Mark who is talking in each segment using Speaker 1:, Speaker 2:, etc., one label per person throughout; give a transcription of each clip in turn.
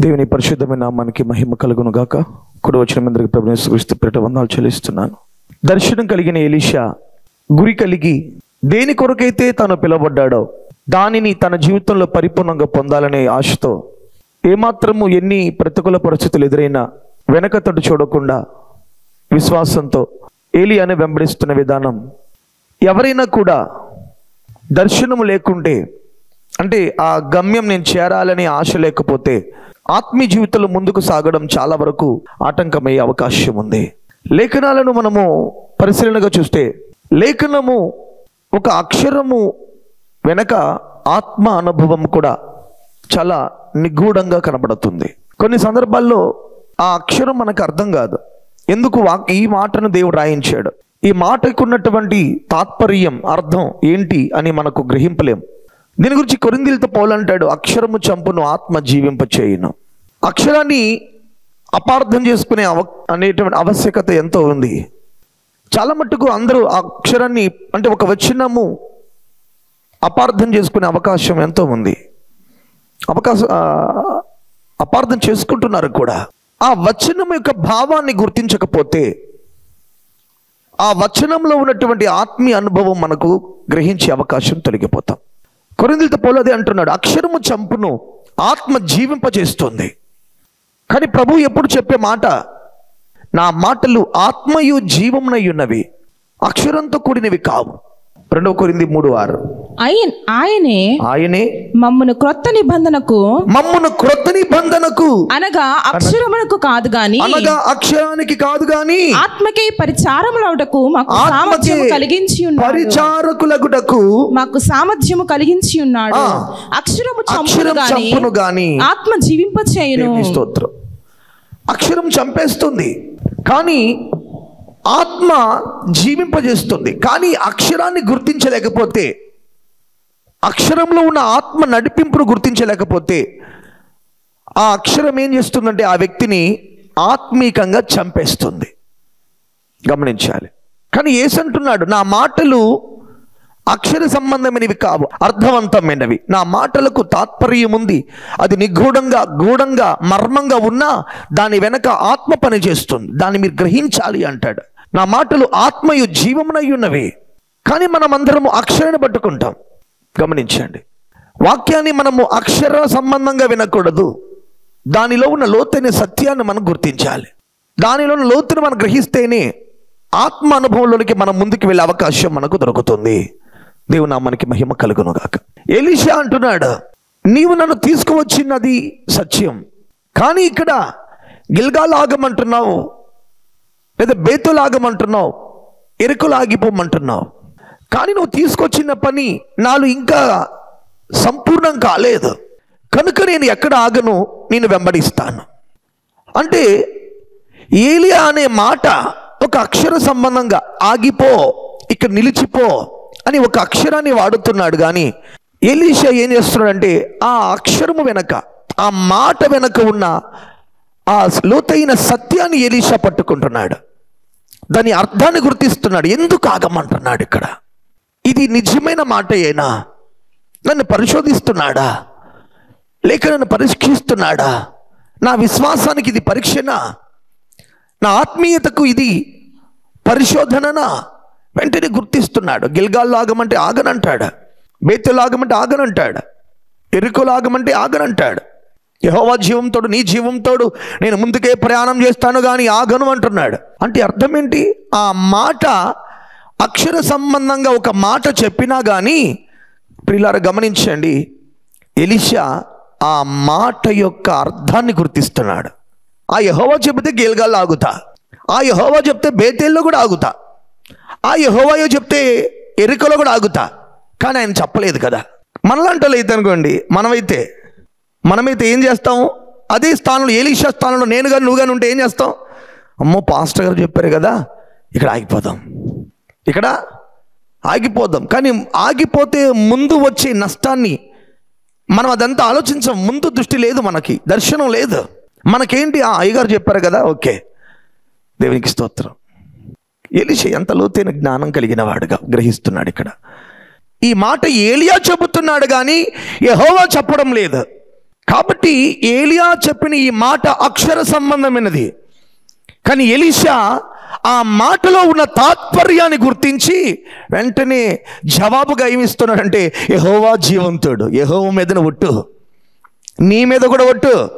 Speaker 1: దేవుని పరిశుద్ధమైన నామానికి మహిమ కలుగును గాక కుడి వచ్చిన మందిరికి ప్రభుత్వ క్రీస్తు వందాలు చెల్లిస్తున్నాను. దర్శనం కలిగిన ఎలీషా గురి కలిగి దేని కొరకైతే తాను పిలవబడ్డాడో దానిని తన జీవితంలో పరిపూర్ణంగా పొందాలనే ఆశతో ఏమాత్రము ఎన్ని ప్రతికూల పరిస్థితులు ఎదురైనా వెనకతడు చూడకుండా విశ్వాసంతో ఏలియాని వెంబడిస్తున్న విధానం. ఎవరైనా కూడా దర్శనము లేకుంటే అంటే ఆ గమ్యం నేను చేరాలనే ఆశ లేకపోతే ఆత్మీయ జీవితంలో ముందుకు సాగడం చాలా వరకు ఆటంకమయ్యే అవకాశం ఉంది. లేఖనాలను మనము పరిశీలనగా చూస్తే లేఖనము ఒక అక్షరము వెనక ఆత్మ అనుభవం కూడా చాలా నిగూఢంగా కనబడుతుంది. కొన్ని సందర్భాల్లో ఆ అక్షరం మనకు అర్థం కాదు. ఎందుకు వా- ఈ మాటను దేవుడు రాయించాడు? ఈ మాటకు ఉన్నటువంటి తాత్పర్యం అర్థం ఏంటి అని మనకు గ్రహింపలేం. దీని గురించి కొరిందిలతో పౌలంటాడు అక్షరము చంపును ఆత్మ జీవింప చేయును అక్షరాన్ని అపార్థం చేసుకునే అవ అనేటువంటి ఆవశ్యకత ఎంతో ఉంది. చాలా మట్టుకు అందరూ ఆ అక్షరాన్ని అంటే ఒక వచనము అపార్థం చేసుకునే అవకాశం ఎంతో ఉంది. అవకాశం అపార్థం చేసుకుంటున్నారు కూడా. ఆ వచనం యొక్క భావాన్ని గుర్తించకపోతే ఆ వచనంలో ఉన్నటువంటి ఆత్మీయ అనుభవం మనకు గ్రహించే అవకాశం తొలగిపోతాం. కొరిందులతో పౌలు అదే అంటున్నాడు అక్షరము చంపును ఆత్మ జీవింపజేస్తుంది. కానీ ప్రభు ఎప్పుడు చెప్పే మాట నా మాటలు ఆత్మయు జీవమునై ఉన్నవి అక్షరంతో కూడినవి కావు. రెండవ కొరింది మూడు ఆరు.
Speaker 2: ఆయన ఆయనే
Speaker 1: ఆయనే
Speaker 2: మమ్మను క్రొత్త నిబంధనకు
Speaker 1: మమ్మును క్రొత్త నిబంధనకు
Speaker 2: అనగా అక్షరమునకు కాదు గాని
Speaker 1: అనగా అక్షరానికి కాదు గాని
Speaker 2: ఆత్మకే పరిచారములవుటకు మాకు సామర్థ్యము కలిగించి ఉన్నాడు.
Speaker 1: పరిచారకులగుటకు
Speaker 2: మాకు సామర్థ్యము కలిగించి ఉన్నాడు. అక్షరము చంపును
Speaker 1: అక్షరం
Speaker 2: గాని
Speaker 1: చంపును గాని
Speaker 2: ఆత్మ జీవింప చేయును
Speaker 1: దేవుని స్తోత్రం. అక్షరం చంపేస్తుంది. కానీ ఆత్మ జీవింపజేస్తుంది. కానీ అక్షరాన్ని గుర్తించలేకపోతే అక్షరంలో ఉన్న ఆత్మ నడిపింపును గుర్తించలేకపోతే ఆ అక్షరం ఏం చేస్తుందంటే ఆ వ్యక్తిని ఆత్మీకంగా చంపేస్తుంది. గమనించాలి. కానీ ఏసంటున్నాడు నా మాటలు అక్షర సంబంధమైనవి కావు అర్థవంతమైనవి. నా మాటలకు తాత్పర్యం ఉంది. అది నిగూఢంగా గూఢంగా మర్మంగా ఉన్నా దాని వెనక ఆత్మ పనిచేస్తుంది. దాన్ని మీరు గ్రహించాలి అంటాడు. నా మాటలు ఆత్మయు జీవమునై ఉన్నవి. కానీ మనం అందరము అక్షరాన్ని పట్టుకుంటాం. గమనించండి. వాక్యాన్ని మనము అక్షర సంబంధంగా వినకూడదు. దానిలో ఉన్న లోతైన సత్యాన్ని మనం గుర్తించాలి. దానిలో ఉన్న లోతును మనం గ్రహిస్తేనే ఆత్మ అనుభవంలోనికి మనం ముందుకు వెళ్ళే అవకాశం మనకు దొరుకుతుంది. దేవుని మనకి మహిమ కలుగును గాక ఎలీషా అంటున్నాడు నీవు నన్ను తీసుకువచ్చినది సత్యం. కానీ ఇక్కడ గిల్గాలాగం అంటున్నావు లేదా బేతులాగమంటున్నావు ఎరుకులాగిపోమంటున్నావు కానీ నువ్వు తీసుకొచ్చిన పని నాలో ఇంకా సంపూర్ణం కాలేదు. కనుక నేను ఎక్కడ ఆగను నేను వెంబడిస్తాను. అంటే ఏలియా అనే మాట ఒక అక్షర సంబంధంగా ఆగిపో ఇక్కడ నిలిచిపో అని ఒక అక్షరాన్ని వాడుతున్నాడు. కానీ ఏలీషా ఏం చేస్తున్నాడంటే ఆ అక్షరము వెనక ఆ మాట వెనక ఉన్న ఆ లోతైన సత్యాన్ని ఎలీషా పట్టుకుంటున్నాడు. దాని అర్థాన్ని గుర్తిస్తున్నాడు. ఎందుకు ఆగమంటున్నాడు ఇక్కడ? ఇది నిజమైన మాట ఏనా నన్ను పరిశోధిస్తున్నాడా? లేక నన్ను పరీక్షిస్తున్నాడా? నా విశ్వాసానికి ఇది పరీక్షనా? నా ఆత్మీయతకు ఇది పరిశోధననా? వెంటనే గుర్తిస్తున్నాడు. గిల్గాల్లో ఆగమంటే ఆగనంటాడు. బేతులు ఆగమంటే ఆగనంటాడు. ఎరుకలు ఆగమంటే ఆగనంటాడు. యహోవా జీవంతోడు నీ జీవంతోడు నేను ముందుకే ప్రయాణం చేస్తాను కానీ ఆగను అంటున్నాడు. అంటే అర్థం ఏంటి? ఆ మాట అక్షర సంబంధంగా ఒక మాట చెప్పినా కానీ ప్రిలార గమనించండి ఎలిషా ఆ మాట యొక్క అర్థాన్ని గుర్తిస్తున్నాడు. ఆ యహోవా చెబితే గేల్గాల్లో ఆగుతా. ఆ యహోవా చెప్తే బేతేల్లో కూడా ఆగుతా. ఆ యహోవాయో చెప్తే ఎరుకలో కూడా ఆగుతా. కానీ ఆయన చెప్పలేదు కదా. మనలాంటి వాళ్ళు అయితే అనుకోండి మనమైతే మనమైతే ఏం చేస్తాం? అదే స్థానంలో ఏలీషా స్థానంలో నేను కానీ నువ్వు కానీ ఉంటే ఏం చేస్తాం? అమ్మో పాస్టర్ గారు చెప్పారు కదా ఇక్కడ ఆగిపోదాం. ఇక్కడ ఆగిపోదాం. కానీ ఆగిపోతే ముందు వచ్చే నష్టాన్ని మనం అదంతా ఆలోచించం. ముందు దృష్టి లేదు మనకి దర్శనం లేదు. మనకేంటి? ఆ అయ్యగారు చెప్పారు కదా ఓకే. దేవునికి స్తోత్రం. ఎలిష ఎంత లోతైన జ్ఞానం కలిగిన వాడుగా గ్రహిస్తున్నాడు ఇక్కడ. ఈ మాట ఏలియా చెబుతున్నాడు కానీ యహోవా చెప్పడం లేదు. కాబట్టి ఏలియా చెప్పిన ఈ మాట అక్షర సంబంధమైనది. కానీ ఎలీషా ఆ మాటలో ఉన్న తాత్పర్యాన్ని గుర్తించి వెంటనే జవాబుగా ఏమిస్తున్నాడంటే యహోవా జీవంతుడు యహోవ మీదన ఒట్టు నీ మీద కూడా ఒట్టు.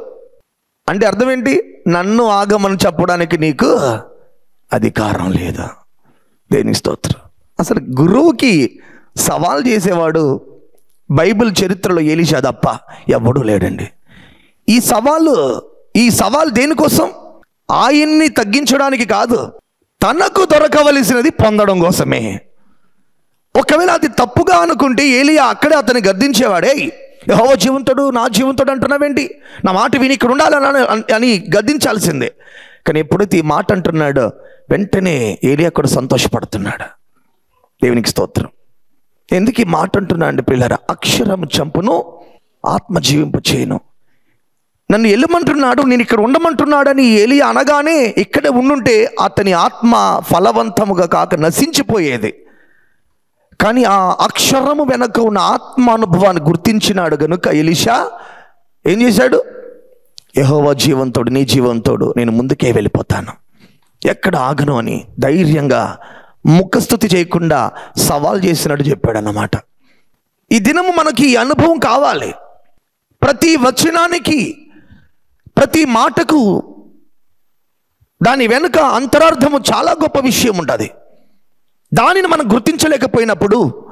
Speaker 1: అంటే అర్థం ఏంటి? నన్ను ఆగమని చెప్పడానికి నీకు అధికారం లేదు? దేని స్తోత్రం? అసలు గురువుకి సవాల్ చేసేవాడు బైబిల్ చరిత్రలో ఎలిషా తప్ప ఎవడూ లేడండి. ఈ సవాలు ఈ సవాల్ దేనికోసం? ఆయన్ని తగ్గించడానికి కాదు తనకు దొరకవలసినది పొందడం కోసమే. ఒకవేళ అది తప్పుగా అనుకుంటే ఏలియా అక్కడే అతన్ని గద్దించేవాడే. యెహోవా జీవంతుడు నా జీవంతుడు అంటున్నావేంటి? నా మాట విని ఇక్కడ ఉండాలని అని గద్దించాల్సిందే. కానీ ఎప్పుడైతే ఈ మాట అంటున్నాడో వెంటనే ఏలియా కూడా సంతోషపడుతున్నాడు. దేవునికి స్తోత్రం. ఎందుకు ఈ మాట అంటున్నా అండి పిల్లరా? అక్షరం చంపును ఆత్మ జీవింపు చేయను. నన్ను వెళ్ళమంటున్నాడు నేను ఇక్కడ ఉండమంటున్నాడని ఎలి అనగానే ఇక్కడే ఉండుంటే అతని ఆత్మ ఫలవంతముగా కాక నశించిపోయేది. కానీ ఆ అక్షరము వెనక ఉన్న ఆత్మ అనుభవాన్ని గుర్తించినాడు గనుక ఎలిషా ఏం చేశాడు? యహోవా జీవంతోడు నీ జీవంతోడు నేను ముందుకే వెళ్ళిపోతాను. ఎక్కడ ఆగను అని ధైర్యంగా ముఖస్థుతి చేయకుండా సవాల్ చేసినట్టు చెప్పాడన్నమాట. ఈ దినము మనకి ఈ అనుభవం కావాలి. ప్రతి వచనానికి ప్రతి మాటకు దాని వెనుక అంతరార్థము చాలా గొప్ప విషయం ఉంటుంది. దానిని మనం గుర్తించలేకపోయినప్పుడు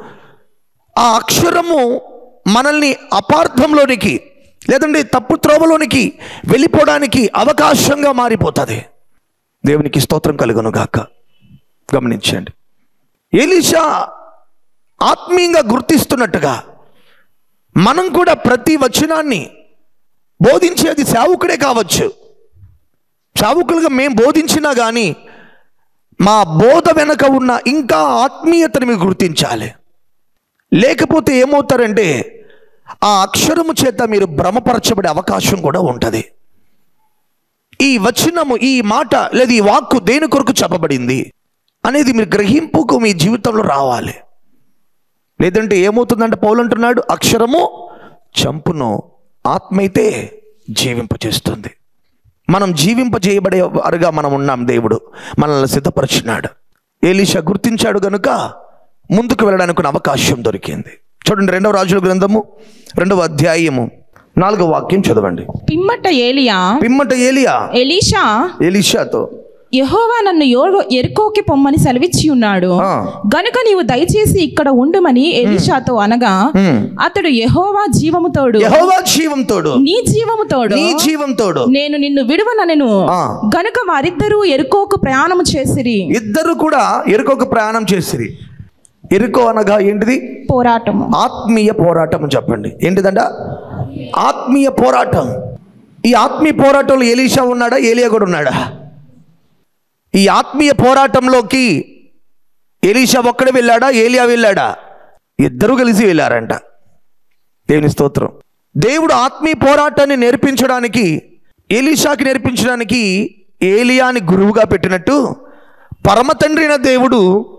Speaker 1: ఆ అక్షరము మనల్ని అపార్థంలోనికి లేదంటే తప్పు త్రోవలోనికి వెళ్ళిపోవడానికి అవకాశంగా మారిపోతుంది. దేవునికి స్తోత్రం కలుగును గాక. గమనించండి. ఎలీషా ఆత్మీయంగా గుర్తిస్తున్నట్టుగా మనం కూడా ప్రతి వచనాన్ని బోధించేది సేవకుడే కావచ్చు. సేవకులుగా మేము బోధించినా కానీ మా బోధ వెనక ఉన్న ఇంకా ఆత్మీయతను మీరు గుర్తించాలి. లేకపోతే ఏమవుతారంటే ఆ అక్షరము చేత మీరు భ్రమపరచబడే అవకాశం కూడా ఉంటుంది. ఈ వచనము ఈ మాట లేదా ఈ వాక్కు దేని కొరకు చెప్పబడింది? అనేది మీరు గ్రహింపుకు మీ జీవితంలో రావాలి. లేదంటే ఏమవుతుందంటే పౌలు అంటున్నాడు అక్షరము చంపును ఆత్మ అయితే జీవింపచేస్తుంది మనం జీవింపజేయబడే వారుగా మనం ఉన్నాం దేవుడు మనల్ని సిద్ధపరిచినాడు. ఏలీషా గుర్తించాడు గనుక ముందుకు వెళ్ళడానికి ఉన్న అవకాశం దొరికింది. చూడండి రెండవ రాజుల గ్రంథము రెండవ అధ్యాయము నాలుగవ వాక్యం చదవండి.
Speaker 2: పిమ్మట ఏలియా?
Speaker 1: పిమ్మట ఏలియా?
Speaker 2: ఎలీషా?
Speaker 1: ఎలీషాతో.
Speaker 2: యెహోవా నన్ను ఎరుకోకి పొమ్మని సెలవిచ్చి ఉన్నాడు. గనుక నీవు దయచేసి ఇక్కడ ఉండమని ఎలీషాతో అనగా. అతడు యెహోవా జీవముతోడు.
Speaker 1: యహోవా జీవంతోడు
Speaker 2: నీ జీవముతోడు.
Speaker 1: నీ జీవంతోడు
Speaker 2: నేను నిన్ను విడువనెను. గనుక వారిద్దరూ ఎరుకోకు ప్రయాణము చేసిరి.
Speaker 1: ఇద్దరు కూడా ఎరుకొక ప్రయాణం చేసిరి. ఎరుకో అనగా ఏంటిది?
Speaker 2: పోరాటము.
Speaker 1: ఆత్మీయ పోరాటం చెప్పండి. ఏంటిదంట? ఆత్మీయ పోరాటం. ఈ ఆత్మీయ పోరాటంలో ఎలీషా ఉన్నాడా? ఏలియా కూడా ఉన్నాడా? ఈ ఆత్మీయ పోరాటంలోకి ఎలీషా ఒక్కడే వెళ్ళాడా? ఏలియా వెళ్ళాడా? ఇద్దరు కలిసి వెళ్ళారంట. దేవుని స్తోత్రం. దేవుడు ఆత్మీయ పోరాటాన్ని నేర్పించడానికి ఏలీషాకి నేర్పించడానికి ఏలియాని గురువుగా పెట్టినట్టు పరమతండ్రిన దేవుడు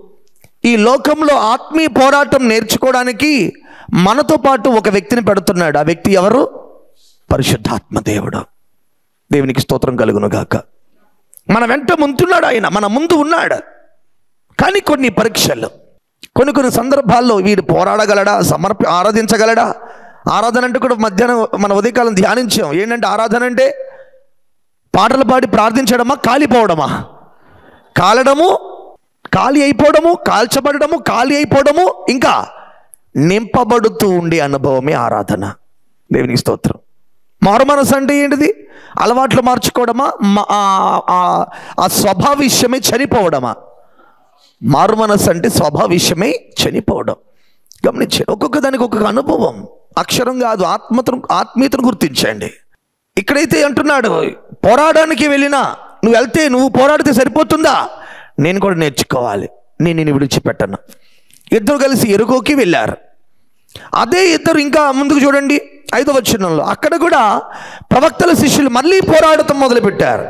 Speaker 1: ఈ లోకంలో ఆత్మీయ పోరాటం నేర్చుకోవడానికి మనతో పాటు ఒక వ్యక్తిని పెడుతున్నాడు. ఆ వ్యక్తి ఎవరు? పరిశుద్ధాత్మ దేవుడు. దేవునికి స్తోత్రం కలుగును గాక మన వెంట ముందున్నాడు ఆయన మన ముందు ఉన్నాడు. కానీ కొన్ని పరీక్షలు కొన్ని కొన్ని సందర్భాల్లో వీడు పోరాడగలడా సమర్పి ఆరాధించగలడా? ఆరాధన అంటే కూడా మధ్యాహ్నం మన ఉదయకాలం ధ్యానించాం. ఏంటంటే ఆరాధన అంటే పాటలు పాడి ప్రార్థించడమా కాలిపోవడమా? కాలడము ఖాళీ అయిపోవడము కాల్చబడము ఖాళీ అయిపోవడము ఇంకా నింపబడుతూ ఉండే అనుభవమే ఆరాధన. దేవునికి స్తోత్రం. మారు మనసు అంటే ఏంటిది? అలవాట్లు మార్చుకోవడమా? ఆ- స్వభావ విషయమే చనిపోవడమా? మారు మనసు అంటే స్వభావిష్యమే చనిపోవడం. గమనించండి ఒక్కొక్క దానికి ఒక్కొక్క అనుభవం. అక్షరం కాదు ఆత్మతను ఆత్మీయతను గుర్తించండి. ఇక్కడైతే అంటున్నాడు పోరాడానికి వెళ్ళినా నువ్వు వెళ్తే నువ్వు పోరాడితే సరిపోతుందా? నేను కూడా నేర్చుకోవాలి. నేను నేను విడిచిపెట్టను. ఇద్దరు కలిసి ఎరుకోకి వెళ్ళారు. అదే ఇద్దరు ఇంకా ముందుకు చూడండి. ఐదో వచనంలో అక్కడ కూడా ప్రవక్తల శిష్యులు మళ్ళీ పోరాడటం మొదలుపెట్టారు.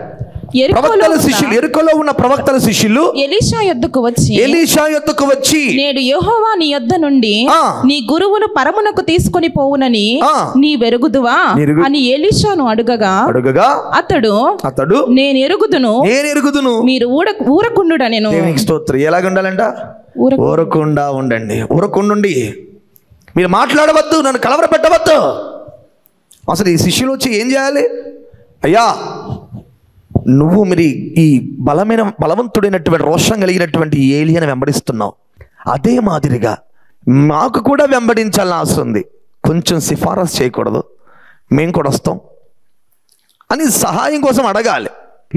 Speaker 2: ఎరుకోలో
Speaker 1: ప్రవక్తల శిష్యులు ఎరుకలో ఉన్న ప్రవక్తల శిష్యులు
Speaker 2: ఎలీషా యొద్దకు వచ్చి
Speaker 1: ఎలీషా యొద్దకు వచ్చి
Speaker 2: నేడు యెహోవా నీ యొద్ద నుండి. నీ గురువును పరమునకు తీసుకొని పోవునని. నీ వెరుగుదువా అని ఎలీషాను అడుగగా
Speaker 1: అడుగగా
Speaker 2: అతడు
Speaker 1: అతడు
Speaker 2: నేను ఎరుగుదును
Speaker 1: నేను ఎరుగుదును.
Speaker 2: మీరు ఊర ఊరకుండుడా నేను.
Speaker 1: స్తోత్రం. ఎలాగ ఉండాలంట
Speaker 2: ఊర
Speaker 1: ఊరకుండా ఉండండి. ఊరకుండుండి. మీరు మాట్లాడవద్దు నన్ను కలవర పెట్టవద్దు అసలు ఈ శిష్యులు వచ్చి ఏం చేయాలి? అయ్యా నువ్వు మరి ఈ బలమైన బలవంతుడైనటువంటి రోషం కలిగినటువంటి ఏలియని వెంబడిస్తున్నావు. అదే మాదిరిగా మాకు కూడా వెంబడించాలని ఆశ ఉంది. కొంచెం సిఫారసు చేయకూడదు. మేము కూడా వస్తాం. అని సహాయం కోసం అడగాలి.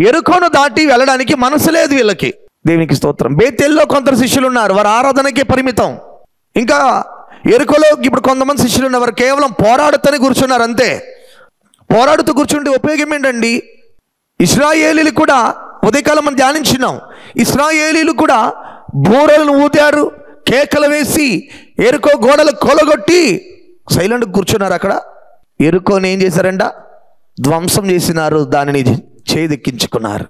Speaker 1: ఎరుకోను దాటి వెళ్ళడానికి మనసు లేదు వీళ్ళకి. దేవునికి స్తోత్రం. బేతెల్లో కొందరు శిష్యులు ఉన్నారు. వారు ఆరాధనకే పరిమితం. ఇంకా ఎరుకలో ఇప్పుడు కొంతమంది శిష్యులు ఉన్నవారు వారు కేవలం పోరాడుతూనే కూర్చున్నారు అంతే. పోరాడుతూ కూర్చుంటే ఉపయోగం ఏంటండి? ఇస్రాయేలీలు కూడా ఉదయకాలం మనం ధ్యానించినాం. ఇస్రాయేలీలు కూడా బూరలను ఊదారు కేకలు వేసి ఎరుకో గోడలు కొలగొట్టి సైలెంట్ కూర్చున్నారు అక్కడ. ఎరుకోని ఏం చేశారంట? ధ్వంసం చేసినారు దానిని చేదెక్కించుకున్నారు.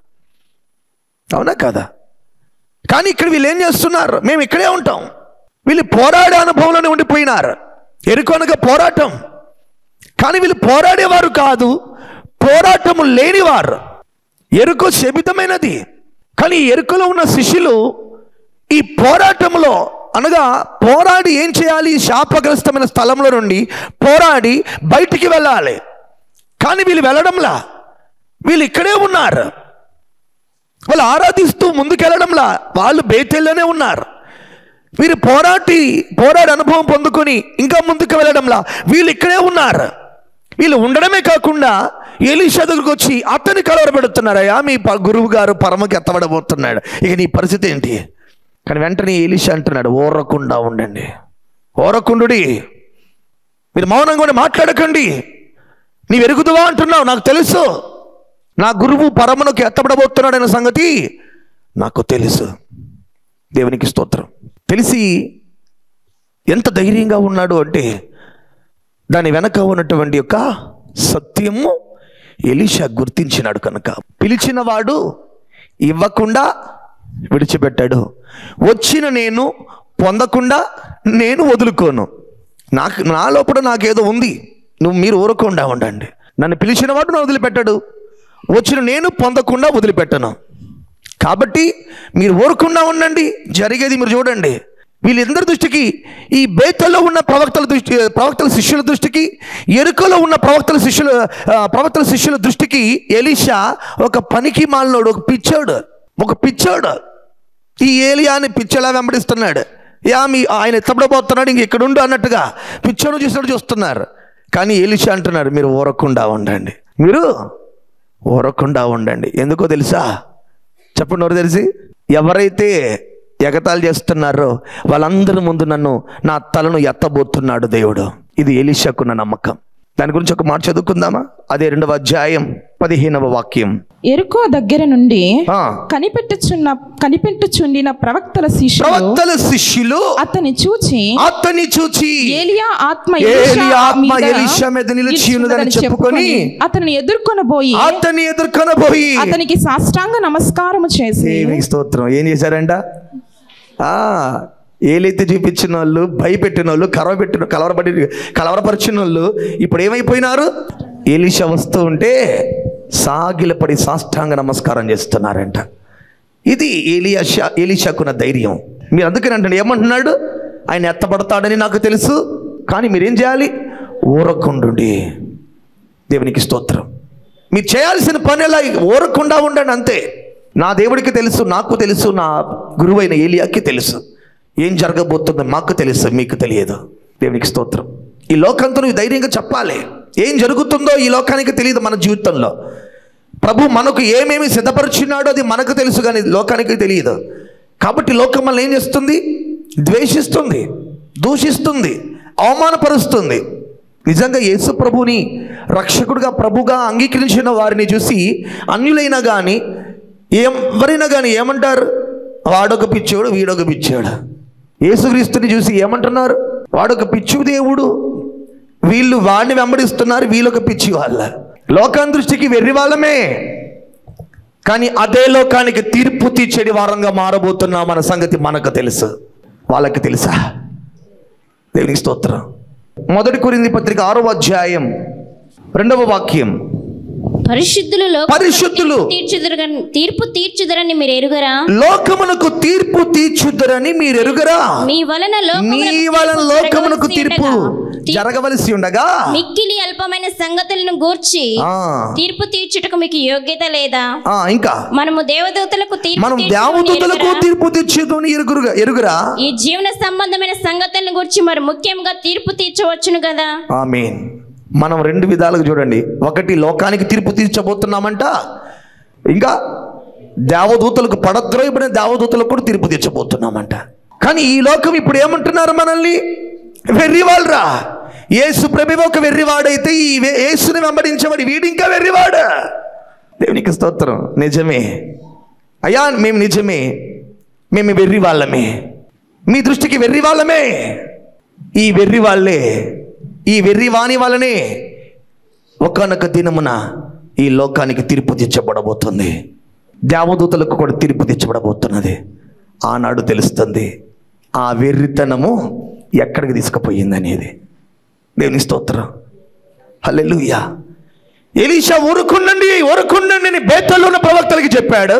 Speaker 1: అవునా కదా? కానీ ఇక్కడ వీళ్ళు ఏం చేస్తున్నారు? మేము ఇక్కడే ఉంటాం. వీళ్ళు పోరాడే అనుభవంలోనే ఉండిపోయినారు. ఎరుకొనగా పోరాటం. కానీ వీళ్ళు పోరాడేవారు కాదు పోరాటము లేనివారు. ఎరుకు శమితమైనది. కానీ ఎరుకలో ఉన్న శిష్యులు ఈ పోరాటంలో అనగా పోరాడి ఏం చేయాలి? శాపగ్రస్తమైన స్థలంలో నుండి పోరాడి బయటికి వెళ్ళాలి. కానీ వీళ్ళు వెళ్ళడంలా. వీళ్ళు ఇక్కడే ఉన్నారు. వాళ్ళు ఆరాధిస్తూ ముందుకెళ్ళడంలా. వాళ్ళు బేతెల్లోనే ఉన్నారు. వీరు పోరాటి పోరాడి అనుభవం పొందుకొని ఇంకా ముందుకు వెళ్ళడంలా. వీళ్ళు ఇక్కడే ఉన్నారు. వీళ్ళు ఉండడమే కాకుండా ఎలీషా దగ్గరకు వచ్చి అతని కలవరపెడుతున్నారయ్యా. మీ ప- గురువు గారు పరమకి ఎత్తబడబోతున్నాడు. ఇక నీ పరిస్థితి ఏంటి? కానీ వెంటనే ఎలీషా అంటున్నాడు ఓరకుండా ఉండండి. ఓరకుండుడి మీరు మౌనంగా ఉండి మాట్లాడకండి. నీ వెరుగుదువా అంటున్నావు నాకు తెలుసు. నా గురువు పరమునకు ఎత్తబడబోతున్నాడనే సంగతి నాకు తెలుసు. దేవునికి స్తోత్రం. తెలిసి ఎంత ధైర్యంగా ఉన్నాడు అంటే దాని వెనక ఉన్నటువంటి యొక్క సత్యము ఎలీషా గుర్తించినాడు కనుక. పిలిచినవాడు ఇవ్వకుండా విడిచిపెట్టాడు. వచ్చిన నేను పొందకుండా నేను వదులుకోను. నాకు నా లోపల నాకేదో ఉంది. నువ్వు మీరు ఊరకుండా ఉండండి. నన్ను పిలిచిన వాడు నన్ను వదిలిపెట్టాడు. వచ్చిన నేను పొందకుండా వదిలిపెట్టను. కాబట్టి మీరు ఓరుకున్నా ఉండండి. జరిగేది మీరు చూడండి. వీళ్ళందరి దృష్టికి ఈ బేతల్లో ఉన్న ప్రవక్తల దృష్టి ప్రవక్తల శిష్యుల దృష్టికి ఎరుకలో ఉన్న ప్రవక్తల శిష్యుల ప్రవక్తల శిష్యుల దృష్టికి ఎలీషా ఒక పనికి మాలినోడు ఒక పిచ్చోడు ఒక పిచ్చోడు. ఈ ఏలియాని పిచ్చలా వెంబడిస్తున్నాడు. యా మీ ఆయన ఎత్తబడబోతున్నాడు ఇంక ఇక్కడుండు అన్నట్టుగా పిచ్చోడు చూసినట్టు చూస్తున్నారు. కానీ ఎలిషా అంటున్నారు మీరు ఊరకుండా ఉండండి. మీరు ఊరకుండా ఉండండి. ఎందుకో తెలుసా? చెప్పండి ఎవరు తెలిసి? ఎవరైతే ఎగతాళి చేస్తున్నారో వాళ్ళందరి ముందు నన్ను నా తలను ఎత్తబోతున్నాడు దేవుడు. ఇది ఎలిషకున్న నమ్మకం. దాని గురించి ఒక మాట చదువుకుందామా? అదే రెండవ అధ్యాయం. పదిహేనవ వాక్యం.
Speaker 2: ఎరుకో దగ్గర నుండి కనిపెట్టుచున్న కనిపెట్టుచుండిన ప్రవక్తల శిష్యులు
Speaker 1: ప్రవక్తల శిష్యులు
Speaker 2: అతన్ని చూచి
Speaker 1: అతన్ని చూచి
Speaker 2: ఏలియా ఆత్మ
Speaker 1: ఏలియా ఆత్మ ఎలీషా మీద నిలిచి ఉన్నదని చెప్పుకొని
Speaker 2: అతన్ని ఎదుర్కొనబోయి
Speaker 1: అతన్ని ఎదుర్కొనబోయి
Speaker 2: అతనికి సాష్టాంగ నమస్కారము చేసి
Speaker 1: స్తోత్రం. ఏం చేశారంట? ఆ, ఏలైతే చూపించిన వాళ్ళు భయపెట్టిన వాళ్ళు కలవబెట్టిన కలవరపడి కలవరపరిచిన వాళ్ళు ఇప్పుడు ఏమైపోయినారు? ఏలిష వస్తూ ఉంటే సాగిలపడి సాష్టాంగ నమస్కారం చేస్తున్నారంట. ఇది ఏలియాషా ఏలిషాకున్న ధైర్యం. మీరు అందుకని అంటే ఏమంటున్నాడు? ఆయన ఎత్తబడతాడని నాకు తెలుసు కానీ మీరేం చేయాలి? ఊరకుండుండి. దేవునికి స్తోత్రం. మీరు చేయాల్సిన పని ఎలా? ఊరకుండా ఉండండి అంతే. నా దేవుడికి తెలుసు నాకు తెలుసు నా గురువైన ఏలియాకి తెలుసు. ఏం జరగబోతుందో మాకు తెలుసు మీకు తెలియదు. దేవునికి స్తోత్రం. ఈ లోకంతో నువ్వు ధైర్యంగా చెప్పాలి. ఏం జరుగుతుందో ఈ లోకానికి తెలియదు మన జీవితంలో. ప్రభు మనకు ఏమేమి సిద్ధపరుచున్నాడో అది మనకు తెలుసు కానీ లోకానికి తెలియదు. కాబట్టి లోకం మనల్ని ఏం చేస్తుంది? ద్వేషిస్తుంది దూషిస్తుంది అవమానపరుస్తుంది. నిజంగా యేసు ప్రభుని రక్షకుడిగా ప్రభుగా అంగీకరించిన వారిని చూసి అన్యులైనా కానీ ఏం ఎవరైనా కానీ ఏమంటారు? వాడొక పిచ్చోడు వీడొక పిచ్చోడు. యేసుక్రీస్తుని చూసి ఏమంటున్నారు? వాడొక పిచ్చు దేవుడు. వీళ్ళు వాడిని వెంబడిస్తున్నారు వీళ్ళొక పిచ్చి వాళ్ళ లోకాన్ దృష్టికి వెర్రి వాళ్ళమే. కానీ అదే లోకానికి తీర్పు తీర్చేడి వారంగా మారబోతున్నాం మన సంగతి మనకు తెలుసు. వాళ్ళకి తెలుసా? దేవుని స్తోత్రం. మొదటి కొరింది పత్రిక ఆరో అధ్యాయం రెండవ వాక్యం.
Speaker 3: పరిశుద్ధులు లోకమునకు
Speaker 1: పరిశుద్ధులు.
Speaker 3: తీర్చుదురని తీర్పు తీర్చుదురని మీరు ఎరుగరా?
Speaker 1: లోకమునకు తీర్పు తీర్చుద్దరని మీరు ఎరుగరా?
Speaker 3: మీ వలన
Speaker 1: మీ వలన
Speaker 3: తీర్పు
Speaker 1: లోకమునకు తీర్పు జరగవలసి ఉండగా?
Speaker 3: మిక్కిలి అల్పమైన సంగతులను గూర్చి తీర్పు తీర్చుటకు మీకు యోగ్యత లేదా?
Speaker 1: ఇంకా.
Speaker 3: మనము దేవదూతలకు తీర్పు
Speaker 1: మనం దేవదూతలకు? తీర్పు తీర్చేదని ఎరుగురుగా ఎరుగురా?
Speaker 3: ఈ జీవన సంబంధమైన సంగతులను గురించి మరి ముఖ్యంగా తీర్పు తీర్చవచ్చును కదా?
Speaker 1: ఆమేన్. మనం రెండు విధాలుగా చూడండి. ఒకటి లోకానికి తీర్పు తీర్చబోతున్నామంట. ఇంకా దేవదూతలకు పడద్రోయబడిన దేవదూతలకు కూడా తీర్పు తీర్చబోతున్నామంట. కానీ ఈ లోకం ఇప్పుడు ఏమంటున్నారు మనల్ని? వెర్రివాళ్ళరా యేసు ప్రభు ఒక వెర్రివాడైతే ఈ వే- యేసుని వెంబడించేవాడు వీడు ఇంకా వెర్రివాడు. దేవునికి స్తోత్రం. నిజమే. అయ్యా మేము నిజమే. మేము వెర్రి వాళ్ళమే మీ దృష్టికి వెర్రి వాళ్ళమే ఈ వెర్రి వాళ్ళే ఈ వెర్రి వాణి వాళ్ళనే ఒకనొక దినమున ఈ లోకానికి తీర్పు తెచ్చబడబోతుంది దేవదూతలకు కూడా తీర్పు తెచ్చబడబోతున్నది ఆనాడు తెలుస్తుంది ఆ వెర్రితనము ఎక్కడికి తీసుకుపోయింది అనేది దేవుని స్తోత్రం. హల్లెలూయా. ఎలీషా ఊరుకుండండి ఊరుకుండండి అని బేతల్లో ఉన్న ప్రవక్తలకి చెప్పాడు.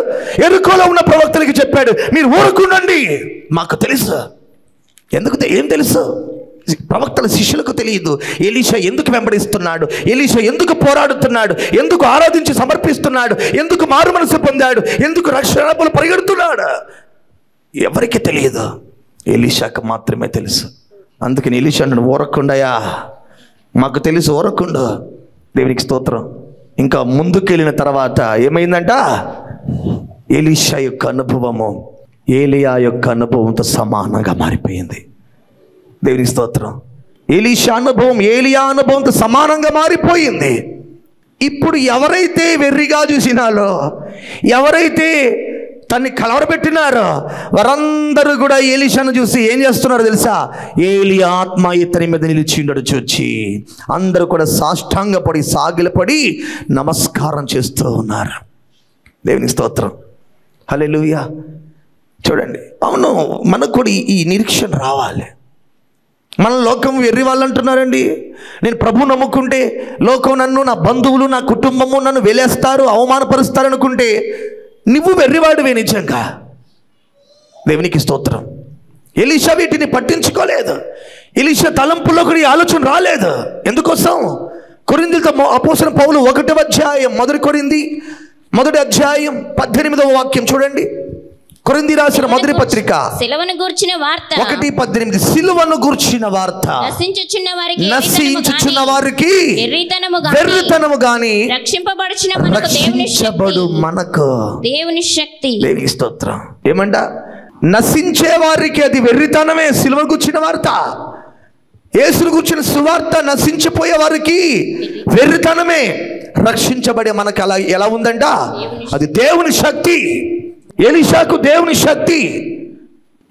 Speaker 1: ఎరుకోలో ఉన్న ప్రవక్తలకి చెప్పాడు. మీరు ఊరుకుండండి మాకు తెలుసు. ఎందుకు ఏం తెలుసు? ప్రవక్తల శిష్యులకు తెలియదు. ఎలీషా ఎందుకు వెంబడిస్తున్నాడు? ఎలీషా ఎందుకు పోరాడుతున్నాడు? ఎందుకు ఆరాధించి సమర్పిస్తున్నాడు? ఎందుకు మారు మనసు పొందాడు? ఎందుకు రక్షణలు పరిగెడుతున్నాడు? ఎవరికి తెలియదు? ఎలీషాకు మాత్రమే తెలుసు. అందుకని ఎలీషా నన్ను ఊరకుండయా? మాకు తెలుసు ఊరకుండు. దేవునికి స్తోత్రం. ఇంకా ముందుకెళ్ళిన తర్వాత ఏమైందంట? ఎలీషా యొక్క అనుభవము ఏలియా యొక్క అనుభవంతో సమానంగా మారిపోయింది. దేవుని స్తోత్రం. ఏలీషా అనుభవం ఏలియా అనుభవంతో సమానంగా మారిపోయింది. ఇప్పుడు ఎవరైతే వెర్రిగా చూసినారో ఎవరైతే తన్ని కలవరబెట్టినారో వారందరూ కూడా ఏలిషాను చూసి ఏం చేస్తున్నారో తెలుసా? ఏలి ఆత్మ ఇతని మీద నిలిచిండడు చూచి. అందరూ కూడా సాష్టాంగపడి సాగిలపడి నమస్కారం చేస్తూ ఉన్నారు. దేవుని స్తోత్రం. హల్లెలూయా. చూడండి అవును మనకు కూడా ఈ నిరీక్షణ రావాలి. మన లోకం వెర్రి వాళ్ళు అంటున్నారండి నేను ప్రభు నమ్ముకుంటే లోకం నన్ను నా బంధువులు నా కుటుంబము నన్ను వెలేస్తారు అవమానపరుస్తారు అనుకుంటే నువ్వు వెర్రివాడివే నిజంగా. దేవునికి స్తోత్రం. ఎలీషా వీటిని పట్టించుకోలేదు. ఎలీషా తలంపులో కూడా ఆలోచన రాలేదు. ఎందుకోసం? కొరిందితో అపోసిన పౌలు ఒకటవ అధ్యాయం మొదటి కొరింది మొదటి అధ్యాయం పద్దెనిమిదవ వాక్యం చూడండి. కొరింది రాసిన మొదటి పత్రిక.
Speaker 3: సెలవును గూర్చిన వార్త.
Speaker 1: ఒకటి పద్దెనిమిది సిలువను గూర్చిన వార్త.
Speaker 3: నశించుచున్న వారికి
Speaker 1: నశించుచున్న వారికి వెర్రితనము గాని
Speaker 3: రక్షింపబడుచున్న మనకు దేవుని
Speaker 1: రక్షించబడు
Speaker 3: శక్తి.
Speaker 1: మనకు.
Speaker 3: దేవుని శక్తి.
Speaker 1: దేనికి స్తోత్రం. ఏమంట? నశించే వారికి అది వెర్రితనమే సిలువ గుచ్చిన వార్త. యేసును గుర్చిన సువార్త నశించిపోయే వారికి వెర్రితనమే రక్షించబడే మనకు అలా ఎలా ఉందంట? అది దేవుని శక్తి. ఎలిషాకు దేవుని శక్తి.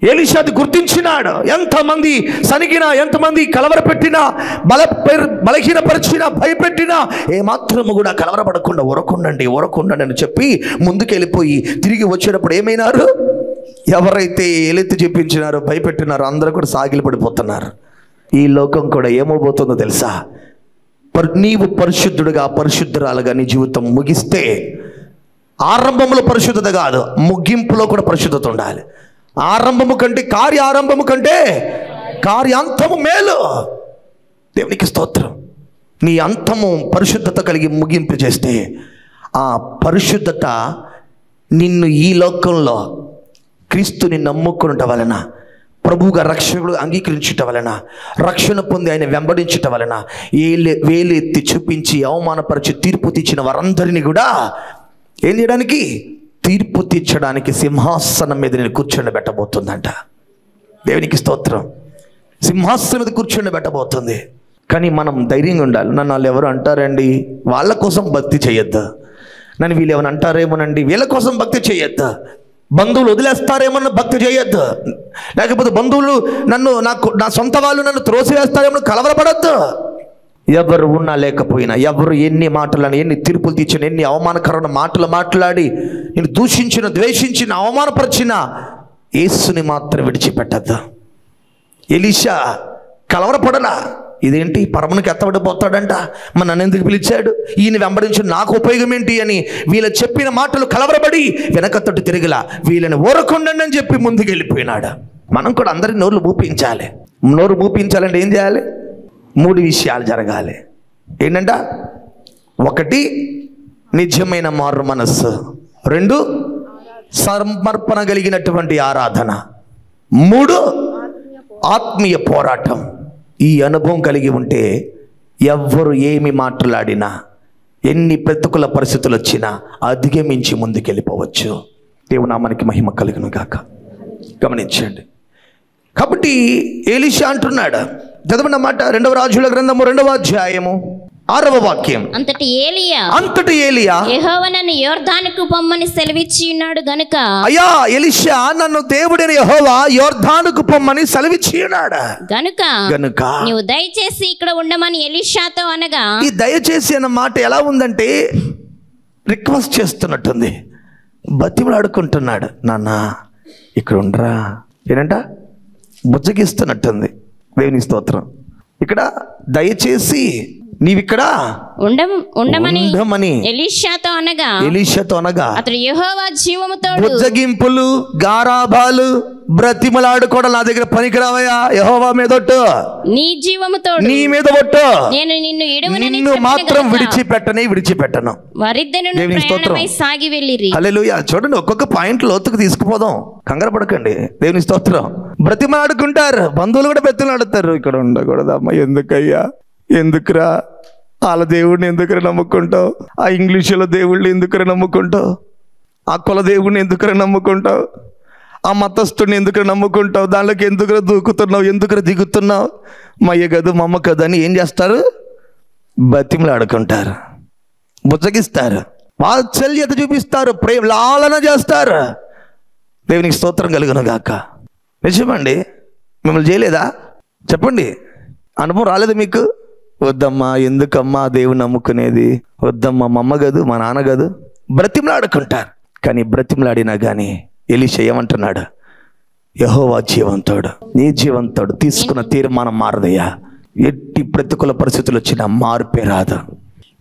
Speaker 1: ఎలిషాది గుర్తించినాడు. ఎంతమంది సనిగినా ఎంతమంది కలవరపెట్టినా బల బలహీనపరిచినా భయపెట్టినా ఏమాత్రము కూడా కలవరపడకుండా ఉరకుండండి ఉరకుండండి అని చెప్పి ముందుకెళ్ళిపోయి తిరిగి వచ్చేటప్పుడు ఏమైనారు? ఎవరైతే ఎలెత్తి చెప్పించినారో భయపెట్టినారో అందరూ కూడా సాగిలి పడిపోతున్నారు. ఈ లోకం కూడా ఏమోబోతుందో తెలుసా? పర్ నీవు పరిశుద్ధుడుగా పరిశుద్ధురాలుగా నీ జీవితం ముగిస్తే ఆరంభంలో పరిశుద్ధత కాదు ముగింపులో కూడా పరిశుద్ధత ఉండాలి. ఆరంభము కంటే కార్య ఆరంభము కంటే కార్యాంతము మేలు. దేవునికి స్తోత్రం. నీ అంతము పరిశుద్ధత కలిగి ముగింపు చేస్తే ఆ పరిశుద్ధత నిన్ను ఈ లోకంలో క్రీస్తుని నమ్ముకునుట వలన ప్రభువుగా రక్షకుడు అంగీకరించుట వలన రక్షణ పొంది ఆయన వెంబడించుట వలన ఏలే వేలెత్తి చూపించి అవమానపరిచి తీర్పు తెచ్చిన వారందరినీ కూడా ఏం చేయడానికి? తీర్పు తీర్చడానికి సింహాసనం మీద నేను కూర్చొని పెట్టబోతుందంట. దేవునికి స్తోత్రం. సింహాసనం మీద కూర్చొని పెట్టబోతుంది. కానీ మనం ధైర్యంగా ఉండాలి. నన్ను వాళ్ళు ఎవరు అంటారండి? వాళ్ళ కోసం భక్తి చేయొద్దు. నన్ను వీళ్ళు ఏమైనా అంటారేమోనండి? వీళ్ళ కోసం భక్తి చేయొద్దు. బంధువులు వదిలేస్తారేమన్న భక్తి చేయొద్దు. లేకపోతే బంధువులు నన్ను నాకు నా సొంత వాళ్ళు నన్ను త్రోసివేస్తారేమో కలవరపడద్దు. ఎవరు ఉన్నా లేకపోయినా ఎవరు ఎన్ని మాటలను ఎన్ని తీర్పులు తీర్చిన ఎన్ని అవమానకరమైన మాటలు మాట్లాడి నేను దూషించిన ద్వేషించిన అవమానపరిచిన యేసుని మాత్రం విడిచిపెట్టద్దు. ఎలీషా కలవరపడలా ఇదేంటి? పరమునికి ఎత్తబడిపోతాడంట. మన నన్ను ఎందుకు పిలిచాడు? ఈయన వెంబడించిన నాకు ఉపయోగం ఏంటి అని వీళ్ళ చెప్పిన మాటలు కలవరపడి వెనకత్తట్టు తిరిగిలా. వీళ్ళని ఊరకుండండి అని చెప్పి ముందుకు వెళ్ళిపోయినాడు మనం కూడా అందరి నోర్లు మూపించాలి. నోరు మూపించాలంటే ఏం చేయాలి? మూడు విషయాలు జరగాలి. ఏంటంట? ఒకటి నిజమైన మారు మనస్సు. రెండు సమర్పణ కలిగినటువంటి ఆరాధన. మూడు ఆత్మీయ పోరాటం. ఈ అనుభవం కలిగి ఉంటే ఎవ్వరు ఏమి మాట్లాడినా ఎన్ని ప్రతికూల పరిస్థితులు వచ్చినా అధిగమించి ముందుకెళ్ళిపోవచ్చు. దేవునామానికి మహిమ కలుగును గాక. గమనించండి. కాబట్టి ఏలిషా అంటున్నాడు చదవన్న మాట రెండవ రాజుల గ్రంథము రెండవ అధ్యాయము. ఆరవ వాక్యం.
Speaker 3: అంతటి ఏలియా
Speaker 1: అంతటి ఏలియా.
Speaker 3: యెహోవా నన్ను యోర్ధానుకు పొమ్మని సెలవిచ్చి ఉన్నాడు గనుక.
Speaker 1: అయ్యా ఎలిషా నన్ను దేవుడిని యెహోవా యోర్ధానుకు పొమ్మని సెలవిచ్చి ఉన్నాడా
Speaker 3: గనుక
Speaker 1: గనుక.
Speaker 3: నీవు దయచేసి ఇక్కడ ఉండమని ఎలీషాతో అనగా
Speaker 1: ఈ దయచేసి అన్న మాట ఎలా ఉందంటే రిక్వెస్ట్ చేస్తున్నట్టుంది. బతిమలాడుకుంటున్నాడు నాన్న ఇక్కడ ఉండరా. ఏంటంట? బుజ్జగిస్తున్నట్టుంది. దేవుని స్తోత్రం. ఇక్కడ దయచేసి నీవిక్కడ?
Speaker 3: ఉండం ఉండమని
Speaker 1: ఉండమని.
Speaker 3: ఎలీషాతో అనగా
Speaker 1: ఎలీషతో అనగా
Speaker 3: అతడు యెహోవా జీవముతోడు
Speaker 1: బుజ్జగింపులు గారాభాలు బ్రతిమలాడుకోవడం నా దగ్గర పనికిరావయ్యా యహోవా మీదొట్టు.
Speaker 3: నీ జీవముతోడు
Speaker 1: నీ మీద ఒట్టు.
Speaker 3: నేను నిన్ను
Speaker 1: నిన్ను మాత్రం విడిచిపెట్టనే విడిచిపెట్టను.
Speaker 3: ప్రయాణమై సాగి వెళ్ళిరి.
Speaker 1: హల్లెలూయా. చూడండి ఒక్కొక్క పాయింట్ లోతుకు తీసుకుపోదాం. కంగారు పడకండి. దేవుని స్తోత్రం. బ్రతిమాడుకుంటారు బంధువులు కూడా బ్రతిమాడుతారు ఇక్కడ ఉండకూడదమ్మా ఎందుకయ్యా? ఎందుకురా? వాళ్ళ దేవుడిని ఎందుకురా నమ్ముకుంటావు? ఆ ఇంగ్లీషులో దేవుళ్ళు ఎందుకురా నమ్ముకుంటావు? ఆ కుల దేవుడిని ఎందుకురా నమ్ముకుంటావు? ఆ మతస్థుడిని ఎందుకురా నమ్ముకుంటావు? దానిలోకి ఎందుకురా దూకుతున్నావు? ఎందుకురా దిగుతున్నావు? మయ్య గదు మమ్మ కదు అని ఏం చేస్తారు? బతిమలాడుకుంటారు. బుజ్జగిస్తారు. వాత్సల్యత చూపిస్తారు. ప్రేమ లాలన చేస్తారు. దేవునికి స్తోత్రం కలుగును గాక. నిజమండి. మిమ్మల్ని చేయలేదా? చెప్పండి. అనుభవం రాలేదు మీకు? వద్దమ్మా ఎందుకమ్మా దేవుని నమ్ముకునేది? వద్దమ్మా మా అమ్మ గదు మా నాన్న గదు బ్రతిమలాడుకుంటారు. కానీ బ్రతిమలాడినా కానీ ఎలిష ఏమంటున్నాడు? యహోవా జీవంతోడు నీ జీవంతోడు తీసుకున్న తీర్మానం మారదయ్యా. ఎట్టి ప్రతికూల పరిస్థితులు వచ్చినా మార్పే రాదు.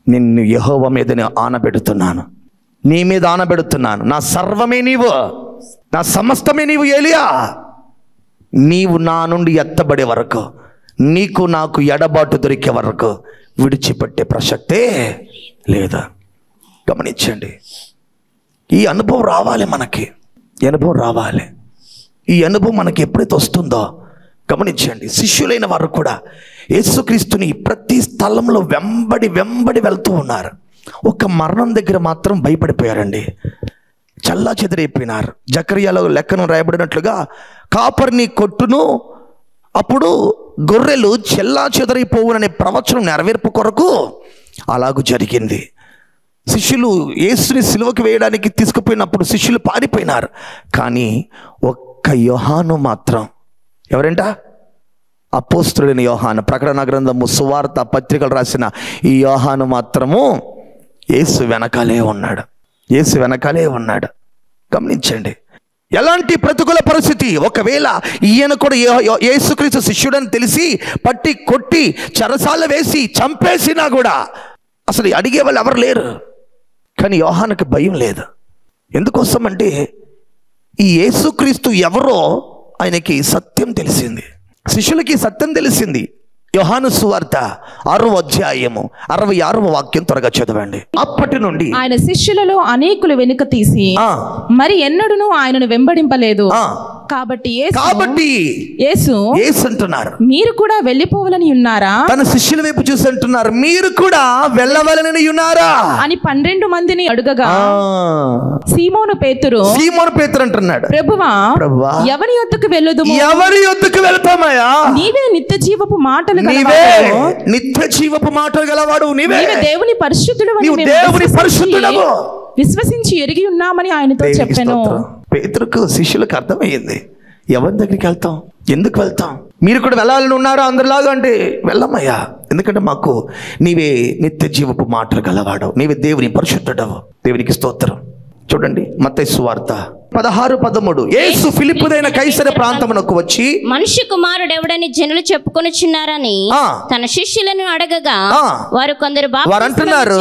Speaker 1: నిన్ను యహోవ మీదనే ఆనబెడుతున్నాను. నీ మీద ఆనబెడుతున్నాను. నా సర్వమే నీవు. నా సమస్తమే నీవు ఏలియా. నీవు నా నుండి ఎత్తబడే వరకు నీకు నాకు ఎడబాటు దొరికే వరకు విడిచిపెట్టే ప్రసక్తే లేదా? గమనించండి. ఈ అనుభవం రావాలి మనకి. ఈ అనుభవం రావాలి. ఈ అనుభవం మనకి ఎప్పుడైతే వస్తుందో గమనించండి. శిష్యులైన వారు కూడా యేసుక్రీస్తుని ప్రతి స్థలంలో వెంబడి వెంబడి వెళ్తూ ఉన్నారు. ఒక మరణం దగ్గర మాత్రం భయపడిపోయారండి. చల్లా చెదిరైపోయినారు. జకర్యాలో లెక్కను రాయబడినట్లుగా కాపర్ని కొట్టును అప్పుడు గొర్రెలు చెల్లా చెదరైపోవుననే ప్రవచనం నెరవేర్పు కొరకు అలాగూ జరిగింది. శిష్యులు యేసుని సిలువకి వేయడానికి తీసుకుపోయినప్పుడు శిష్యులు పారిపోయినారు. కానీ ఒక్క యోహాను మాత్రం. ఎవరంట? అపోస్తుడైన యోహాను. ప్రకటన గ్రంథము సువార్త పత్రికలు రాసిన ఈ యోహాను మాత్రము యేసు వెనకాలే ఉన్నాడు. యేసు వెనకాలే ఉన్నాడు. గమనించండి. ఎలాంటి ప్రతికూల పరిస్థితి? ఒకవేళ ఈయన కూడా ఏసుక్రీస్తు యేసుక్రీస్తు శిష్యుడని తెలిసి పట్టి కొట్టి చెరసాల వేసి చంపేసినా కూడా అసలు అడిగే వాళ్ళు ఎవరు లేరు. కానీ యోహానికి భయం లేదు. ఎందుకోసం అంటే ఈ యేసుక్రీస్తు ఎవరో ఆయనకి సత్యం తెలిసింది. శిష్యులకి సత్యం తెలిసింది. యోహాను సువార్త ఆరో అధ్యాయము అరవై ఆరవ వాక్యం త్వరగా చదవండి. అప్పటి నుండి
Speaker 2: ఆయన శిష్యులలో అనేకులు వెనుక తీసి మరి ఎన్నడూను ఆయనను వెంబడింపలేదు. కాబట్టి యేసు
Speaker 1: కాబట్టి
Speaker 2: యేసు
Speaker 1: ఏసు అంటున్నారు.
Speaker 2: మీరు కూడా వెళ్ళిపోవాలని ఉన్నారా?
Speaker 1: తన శిష్యుల వైపు చూసి అంటున్నారు మీరు కూడా వెళ్ళవలనని ఉన్నారా?
Speaker 2: అని పన్నెండు మందిని అడుగగా సీమోను పేతురు
Speaker 1: సీమోను పేతురు అంటున్నాడు.
Speaker 2: ప్రభువా
Speaker 1: ప్రభువా
Speaker 2: ఎవరి యొద్దకు వెళ్ళుదుము?
Speaker 1: ఎవరి యొద్దకు వెళ్తామయ్యా?
Speaker 2: నీవే నిత్య జీవపు మాటలు
Speaker 1: నీవే
Speaker 2: గలవాడు
Speaker 1: నిత్య జీవపు మాటలు గలవాడు నీవే.
Speaker 2: దేవుని పరిశుద్ధుడు
Speaker 1: దేవుని పరిశుద్ధుడవు.
Speaker 2: విశ్వసించి ఎరిగి ఉన్నామని ఆయనతో చెప్పాను.
Speaker 1: పేతురుకు శిష్యులకు అర్థమయ్యింది. ఎవరి దగ్గరికి వెళ్తాం? ఎందుకు వెళ్తాం? మీరు కూడా వెళ్ళాలని ఉన్నారా అందరిలాగా అంటే? వెళ్ళమయ్యా. ఎందుకంటే మాకు నీవే నిత్య జీవపు మాటలు గలవాడవు. నీవే దేవుని పరిశుద్ధుడవు. దేవునికి స్తోత్రం. చూడండి మత్తయి వార్త పదహారు పదమూడు. ఏసు ఫిలిప్పుదైన కైసర ప్రాంతమునకు వచ్చి
Speaker 3: మనుష్య కుమారుడు ఎవడని జనులు చెప్పుకొనుచున్నారని. తన శిష్యులను అడగగా. వారు కొందరు
Speaker 1: వారు అంటున్నారు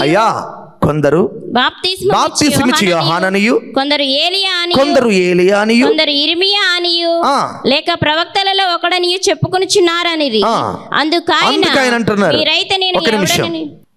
Speaker 1: అయ్యా కొందరు
Speaker 3: బాప్తిస్మం
Speaker 1: బాప్తిస్మిచ్చి యోహాననియు.
Speaker 3: కొందరు ఏలియా అని
Speaker 1: కొందరు ఏలియానియు
Speaker 3: కొందరు ఇర్మియా అనియు. లేక ప్రవక్తలలో ఒకడనియు చెప్పుకొనుచున్నారని
Speaker 1: ఆ.
Speaker 3: అందుకాయన
Speaker 1: అందుకు ఆయన అంటున్నారు.
Speaker 3: మీరైతే నేను
Speaker 1: ఒక నిమిషం.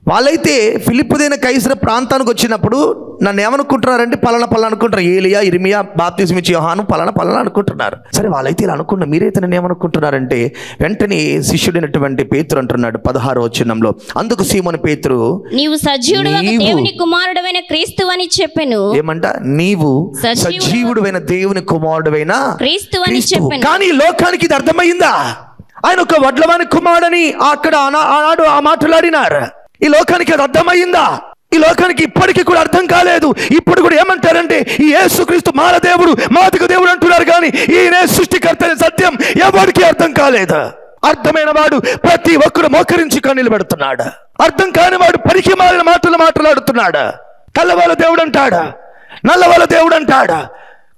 Speaker 1: వాళ్ళైతే ఫిలిప్పుదైన కైసర ప్రాంతానికి వచ్చినప్పుడు నన్ను ఏమనుకుంటున్నారంటే పలానా పలానా అనుకుంటారు ఏలియా ఇరిమియా బాప్తిస్మిచ్చి యోహాను పలానా పలానా అనుకుంటున్నారు. సరే వాళ్ళైతే ఇలా అనుకున్న మీరైతే నన్ను ఏమనుకుంటున్నారంటే వెంటనే శిష్యుడైనటువంటి పేతురు అంటున్నాడు పదహారు వచ్చినంలో అందుకు సీమోని పేతురు
Speaker 3: నీవు సజీవుడు దేవుని కుమారుడమైన క్రీస్తు అని చెప్పెను.
Speaker 1: ఏమంట? నీవు
Speaker 3: సజీవుడు-
Speaker 1: సజీవుడువైన దేవుని కుమారుడువైన
Speaker 3: క్రీస్తు. అని. చెప్పెను.
Speaker 1: కానీ లోకానికి ఇది అర్థమైందా? ఆయన ఒక వడ్లవాని కుమారుడని అక్కడ ఆనా- ఆనాడు ఆ మాట్లాడినారు ఈ లోకానికి అది అర్థమైందా ఈ లోకానికి ఇప్పటికీ కూడా అర్థం కాలేదు. ఇప్పుడు కూడా ఏమంటారంటే ఈ యేసుక్రీస్తు మాల దేవుడు మాదిక దేవుడు అంటున్నారు కానీ ఈయనే సృష్టికర్త సత్యం ఎవరికి అర్థం కాలేదు. అర్థమైన వాడు ప్రతి ఒక్కరు మోకరించి కన్నీళ్ళు పెడుతున్నాడు అర్థం కాని వాడు పరికి మారిన మాటలు మాట్లాడుతున్నాడు. తెల్లవాళ్ళ దేవుడు అంటాడా? నల్లవాళ్ళ దేవుడు అంటాడా?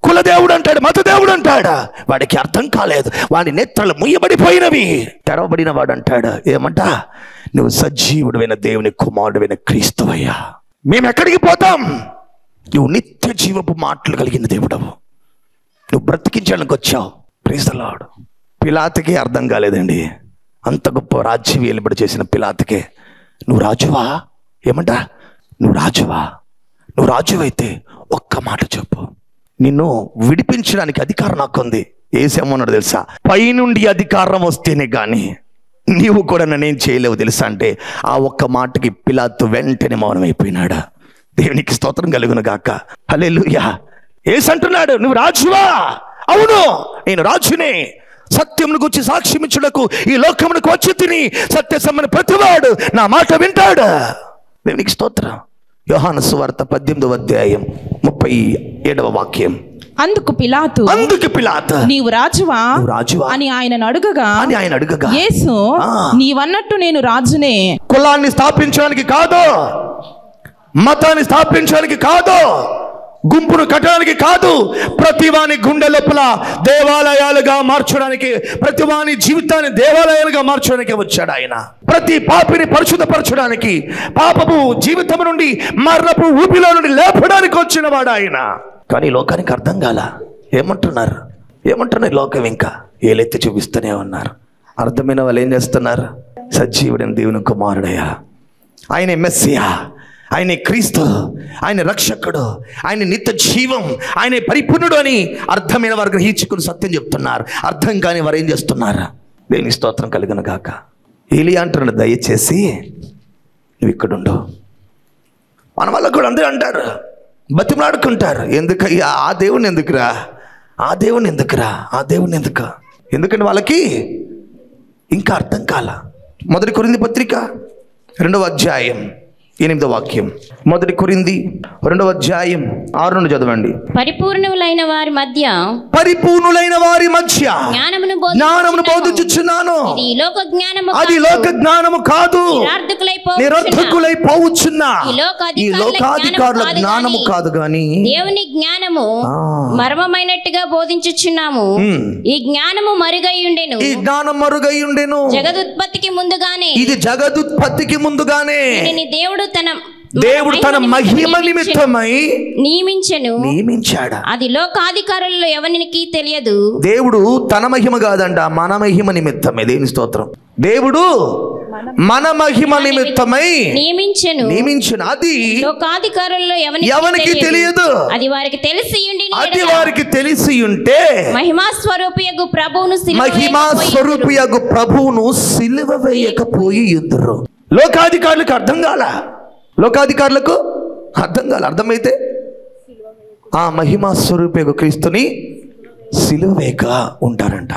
Speaker 1: కుల దేవుడు అంటాడు మత దేవుడు అంటాడా? వాడికి అర్థం కాలేదు. వాడి నేత్రలు ముయ్యబడిపోయినవి. తెరవబడిన వాడు అంటాడు ఏమంటా? నువ్వు సజీవుడువైన దేవుని కుమారుడువైన క్రీస్తువయ్యా. మేము ఎక్కడికి పోతాం? నువ్వు నిత్య జీవపు మాటలు కలిగిన దేవుడవు. నువ్వు బ్రతికించడానికి వచ్చావు. ప్రీస్తలాడు పిలాతకే అర్థం కాలేదండి. అంత గొప్ప రాజ్యం వెలుబడి చేసిన పిలాతకే. నువ్వు రాజువా? ఏమంటా? నువ్వు రాజువా? నువ్వు రాజువైతే ఒక్క మాట చెప్పు. నిన్ను విడిపించడానికి అధికారం నాకుంది. ఏసేమన్నాడు తెలుసా? పైనుండి అధికారం వస్తేనే కానీ నీవు కూడా నన్నేం చేయలేవు తెలుసా అంటే ఆ ఒక్క మాటకి పిలాత్తు వెంటనే మౌనమైపోయినాడా. దేవునికి స్తోత్రం కలుగును గాక. హలేలుయా ఏసంటున్నాడు నువ్వు రాజువా? అవును నేను రాజునే. సత్యమును గురించి సాక్ష్యమించుడకు ఈ లోకమునకు వచ్చి తిని సత్య సమ్మని ప్రతివాడు నా మాట వింటాడు. దేవునికి స్తోత్రం. యోహాను సువార్త పద్దెనిమిదవ అధ్యాయం ముప్పై ఏడవ వాక్యం.
Speaker 2: అందుకు పిలాతు
Speaker 1: అందుకు పిలాత
Speaker 2: నీవు రాజువా?
Speaker 1: రాజువా?
Speaker 2: అని ఆయన అడుగగా
Speaker 1: అని ఆయన అడుగగా
Speaker 2: యేసు. నీవన్నట్టు నేను రాజునే.
Speaker 1: కులాన్ని స్థాపించడానికి కాదు మతాన్ని స్థాపించడానికి కాదు గుంపును కట్టడానికి కాదు ప్రతివాని గుండె లోపల దేవాలయాలుగా మార్చడానికి ప్రతివాని జీవితాన్ని దేవాలయాలుగా మార్చడానికి వచ్చాడు ఆయన. ప్రతి పాపిని పరిశుద్ధపరచడానికి పాపపు జీవితం నుండి మరణపు ఊపిలో నుండి లేపడానికి వచ్చినవాడు ఆయన. కానీ లోకానికి అర్థం కాల. ఏమంటున్నారు? ఏమంటున్నారు లోకం ఇంకా? ఏలెత్తి చూపిస్తూనే ఉన్నారు. అర్థమైన వాళ్ళు ఏం చేస్తున్నారు? సజీవుడైన దేవుని కుమారుడయ్యా. ఆయన మెస్సియా. ఆయన క్రీస్తు ఆయన రక్షకుడు ఆయన నిత్య జీవం ఆయన పరిపూర్ణుడు అని అర్థమైన వారు గ్రహించుకుని సత్యం చెప్తున్నారు. అర్థం కాని వారు ఏం చేస్తున్నారు? దేని స్తోత్రం కలిగిన గాక. ఏలి అంటున్నాడు దయచేసి నువ్వు ఇక్కడుండు. మన వల్ల కూడా అందరూ అంటారు బతిమలాడుకుంటారు. ఎందుకు ఆ దేవుని ఎందుకురా? ఆ దేవుని ఎందుకురా? ఆ దేవుని ఎందుకు? ఎందుకంటే వాళ్ళకి ఇంకా అర్థం కాల. మొదటి కొరింది పత్రిక రెండవ అధ్యాయం. ఎనిమిదవ వాక్యం. మొదటి కొరింది రెండవ అధ్యాయం ఆరు నుండి చదవండి.
Speaker 3: పరిపూర్ణులైన వారి మధ్య
Speaker 1: పరిపూర్ణులైన వారి మధ్య
Speaker 3: జ్ఞానమును
Speaker 1: జ్ఞానమును. బోధించుచున్నాను.
Speaker 3: ఈ లోక జ్ఞానము
Speaker 1: అది. లోక జ్ఞానము కాదు. నిరర్ధకులై పోవచ్చున్నా
Speaker 3: ఈ లోకాధికారుల జ్ఞానము కాదు
Speaker 1: గాని
Speaker 3: దేవుని జ్ఞానము. మర్మమైనట్టుగా బోధించుచున్నాము. ఈ జ్ఞానము మరుగైయుండెను.
Speaker 1: ఈ జ్ఞానం మరుగై ఉండెను
Speaker 3: జగదుత్పత్తికి ముందుగానే
Speaker 1: ఇది జగదుత్పత్తికి ముందుగానే
Speaker 3: దేవుడు తన
Speaker 1: దేవుడు తన మహిమ నిమిత్తమై
Speaker 3: నియమించెను.
Speaker 1: నియమించాడా?
Speaker 3: అది లోకాధికారులలో ఎవరికి తెలియదు.
Speaker 1: దేవుడు తన మహిమ కాదంట మన మహిమ నిమిత్తమే. దేని స్తోత్రం. దేవుడు మన మహిమ నిమిత్తమై
Speaker 3: నియమించెను.
Speaker 1: నియమించిన. అది
Speaker 3: లోకాధికారులలో ఎవరికి
Speaker 1: తెలియదు.
Speaker 3: అది వారికి తెలిసి ఉండి
Speaker 1: అది వారికి తెలిసి ఉంటే
Speaker 3: మహిమా స్వరూపియగు ప్రభువును
Speaker 1: మహిమా స్వరూపియగు ప్రభువును సిలువ వేయకపోయి ఇద్దరు లోకాధికారులకు అర్థం కాల. లోకాధికారులకు అర్థం కాదు అర్థమైతే? ఆ మహిమా స్వరూపియగు క్రీస్తుని సిలువేక ఉంటారంట.